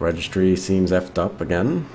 Registry seems effed up again.